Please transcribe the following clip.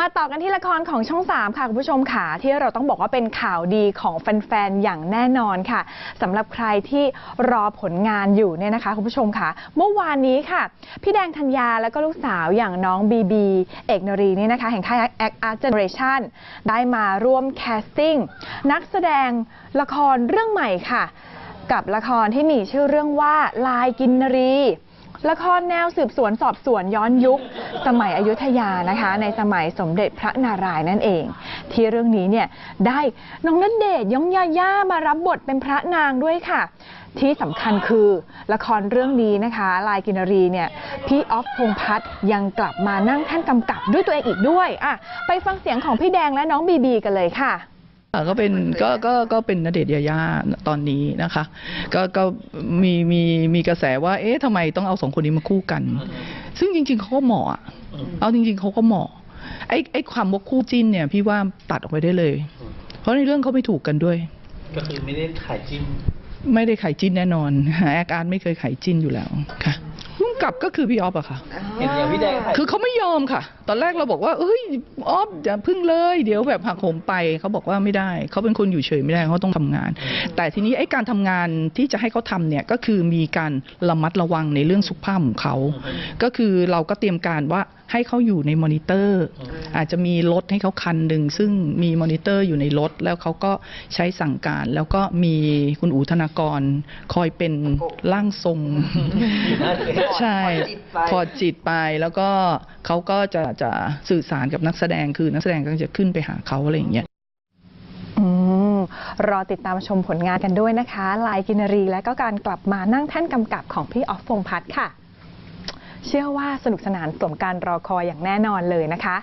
มาต่อกันที่ละครของช่อง 3 ค่ะคุณผู้ชมค่ะที่เราต้องบอกว่าเป็นข่าวดีของแฟน ๆ อย่างแน่นอนค่ะสำหรับใครที่รอผลงานอยู่เนี่ยนะคะคุณผู้ชมค่ะ เมื่อวานนี้ค่ะ พี่แดงธัญญาแล้วก็ลูกสาวอย่างน้องบีบีเอกนรีเนี่ยนะคะ แห่งค่าย Act Art Generation ได้มาร่วมแคสติ้งนักแสดงละครเรื่องใหม่ค่ะ กับละครที่มีชื่อเรื่องว่าลายกินรี ละครแนวสืบสวนสอบสวนย้อนยุค สมัยอยุธยานะคะ ในสมัยสมเด็จพระนารายณ์นั่นเอง ที่เรื่องนี้เนี่ยได้น้องณเดชน์ยองยาย่ามารับบทเป็นพระนางด้วยค่ะ ที่สำคัญคือละครเรื่องนี้นะคะ ลายกินรีเนี่ยพี่ออฟพงพัฒน์ยังกลับมานั่งท่านกำกับด้วยตัวเองอีกด้วยอะไปฟังเสียงของพี่แดงและน้องบีบีกันเลยค่ะ ก็เป็นก็ก็ก็เป็นนเดชน์ยายาตอนนี้นะคะ ก็ก็มีมีมีกระแสว่า เอ๊ะทำไมต้องเอาสองคนนี้มาคู่กัน ซึ่งจริง ๆเขาก็เหมาะอะเอาจริง ๆเขาก็เหมาะไอ้ไอ้ความว่าคู่จิ้นเนี่ย พี่ว่าตัดออกไปได้เลย เพราะในเรื่องเขาไม่ถูกกันด้วย ก็คือไม่ได้ขายจิ้มไม่ได้ขายจิ้นแน่นอนแอคอาร์ตไม่เคยขายจิ้นอยู่แล้วค่ะ พุ่มกับก็คือพี่ออฟอะค่ะ เห็นอย่างพี่แดงขายคือเขาไม่ยอมค่ะ ตอนแรกเราบอกว่าเอ้ยออฟอย่าพึ่งเลย เดี๋ยวแบบหักโหมไปเขาบอกว่าไม่ได้ เขาเป็นคนอยู่เฉยไม่ได้เขาต้องทำงาน แต่ทีนี้ไอ้การทำงานที่จะให้เขาทำเนี่ยก็คือมีการระมัดระวังในเรื่องสุขภาพของเขา ก็คือเราก็เตรียมการว่าให้เขาอยู่ในมอนิเตอร์ อาจจะมีรถให้เขาคันหนึ่งซึ่งมีมอนิเตอร์อยู่ในรถ แล้วเขาก็ใช้สั่งการ แล้วก็มีคุณอู๋ ธนากร คอยเป็นร่างทรง ใช่ถอดจิตไปแล้วก็เขาก็จะจะสื่อสารกับนักแสดงคือนักแสดงก็จะขึ้นไปหาเขาอะไรอย่างเงี้ยอืมรอติดตามชมผลงานกันด้วยนะคะ ลายกินรีและก็การกลับมานั่งแท่นกำกับของพี่ออฟพงษ์พัฒน์ค่ะ เชื่อว่าสนุกสนานสมการรอคอยอย่างแน่นอนเลยนะคะ